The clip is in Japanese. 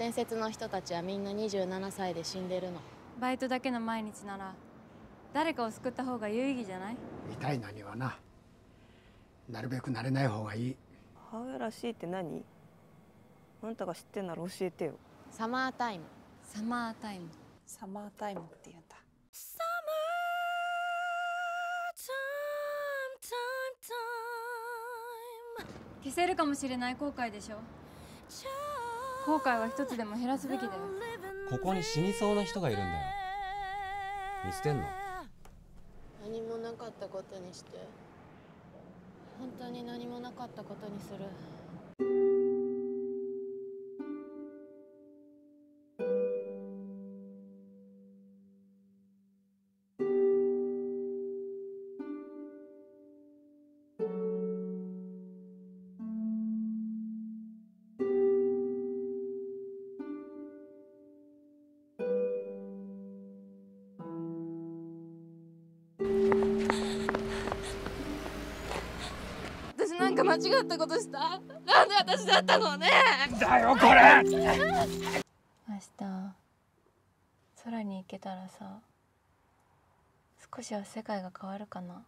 伝説の人たちはみんな27歳で死んでるの。バイトだけの毎日なら誰かを救った方が有意義じゃない？みたいなにはな。なるべく慣れない方がいい。母親らしいって何？あんたが知ってんなら教えてよ。サマータイム。サマータイム。サマータイムって言うんだ。消せるかもしれない後悔でしょ？後悔は一つでも減らすべきだよ。ここに死にそうな人がいるんだよ。見捨てんの？何もなかったことにして。本当に何もなかったことにするか間違ったことした？なんで私だったのね？だよこれ！明日空に行けたらさ少しは世界が変わるかな？